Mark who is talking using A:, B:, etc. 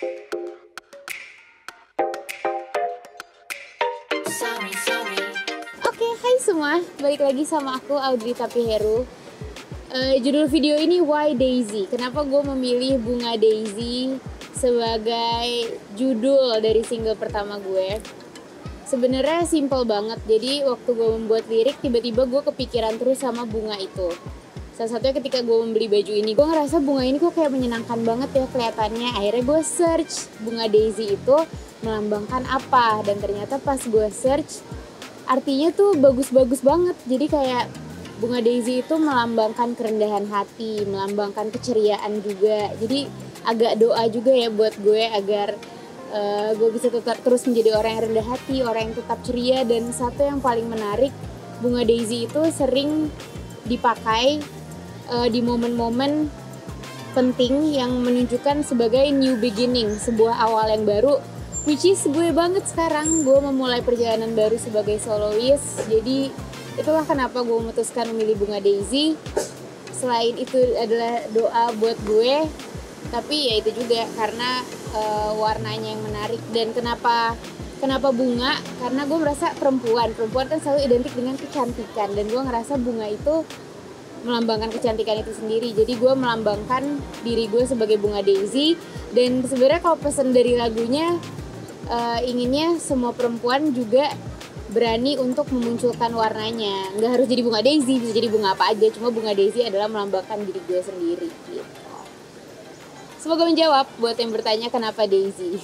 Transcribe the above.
A: Oke, hai semua. Balik lagi sama aku Audrey Tapiheru. Uh, judul video ini Why Daisy. Kenapa gue memilih bunga Daisy sebagai judul dari single pertama gue? Sebenarnya simple banget. Jadi waktu gue membuat lirik, tiba-tiba gue kepikiran terus sama bunga itu. Salah satunya ketika gue membeli baju ini, gue ngerasa bunga ini kok kayak menyenangkan banget ya kelihatannya. Akhirnya gue search bunga Daisy itu melambangkan apa. Dan ternyata pas gue search artinya tuh bagus-bagus banget. Jadi kayak bunga daisy itu melambangkan kerendahan hati melambangkan keceriaan juga. Jadi agak doa juga ya buat gue agar uh, gue bisa tetap terus menjadi orang yang rendah hati orang yang tetap ceria. Dan satu yang paling menarik bunga daisy itu sering dipakai uh, di momen-momen penting yang menunjukkan sebagai new beginning sebuah awal yang baru which is gue banget sekarang. Gue memulai perjalanan baru sebagai soloist jadi itulah kenapa gue memutuskan memilih bunga daisy. Selain itu adalah doa buat gue tapi ya itu juga karena uh, warnanya yang menarik. Dan kenapa kenapa bunga? Karena gue merasa perempuan. Perempuan kan selalu identik dengan kecantikan. Dan gue ngerasa bunga itu melambangkan kecantikan itu sendiri. Jadi gue melambangkan diri gue sebagai bunga daisy. Dan sebenarnya kalau pesen dari lagunya uh, inginnya semua perempuan juga berani untuk memunculkan warnanya. Nggak harus jadi bunga daisy bisa jadi bunga apa aja. Cuma bunga daisy adalah melambangkan diri gue sendiri gitu. Semoga menjawab buat yang bertanya kenapa daisy